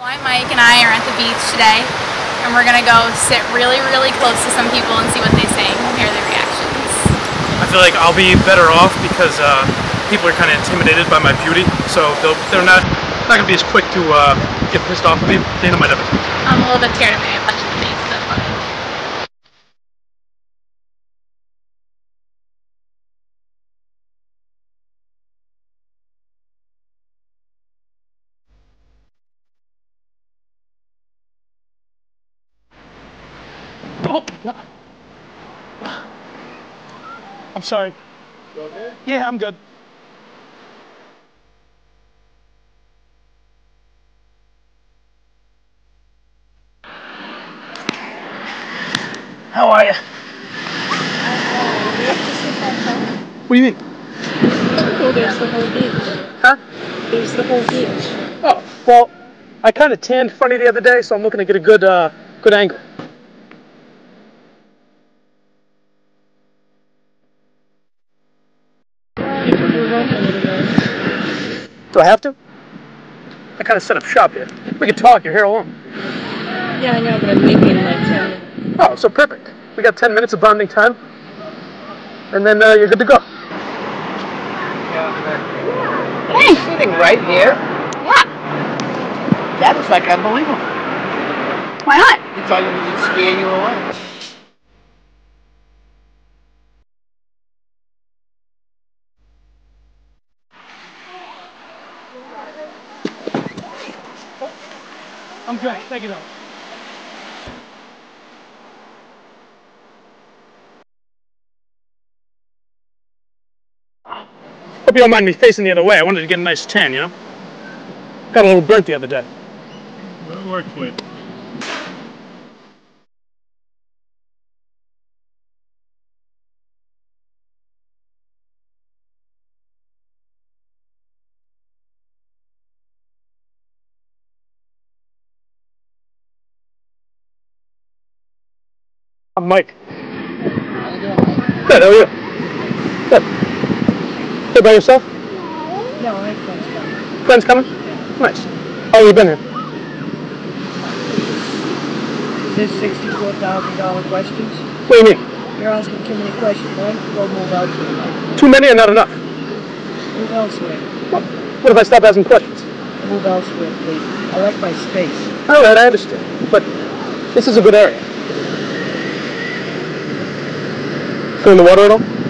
Blind Mike and I are at the beach today, and we're gonna go sit really, really close to some people and see what they say and hear their reactions. I feel like I'll be better off because uh, people are kind of intimidated by my beauty, so they're not not gonna be as quick to uh, get pissed off at me. Dana might have it. I'm a little bit scared of me. I punched the Oh, God. I'm sorry. You Okay? Yeah, I'm good. How are you? What do you mean? Oh, there's the whole beach. Huh? There's the whole beach. Oh, well, I kind of tanned funny the other day, so I'm looking to get a good, uh, good angle. Do I have to? I kind of set up shop here. We can talk. You're here alone. Yeah, I know, but I'm leaving in like 10 minutes. Oh, so perfect. We got 10 minutes of bonding time, and then uh, you're good to go. Hey! Sitting right here. Yeah. That is like unbelievable. Why not? You thought it would scare you away. I'm good. Thank you, though. Hope you don't mind me facing the other way. I wanted to get a nice tan, you know? Got a little burnt the other day. It worked for I'm Mike. How you doing, Mike? Good, how are you? Good. Here by yourself? No, I have friends coming. Friends coming? Nice. How long you been here? Is this sixty-four thousand dollar questions? What do you mean? You're asking too many questions. Why don't you go move elsewhere, Mike? Too many or not enough? Move elsewhere. What, what if I stop asking questions? Move elsewhere, please. I like my space. All right, I understand. But this is a good area. Feel in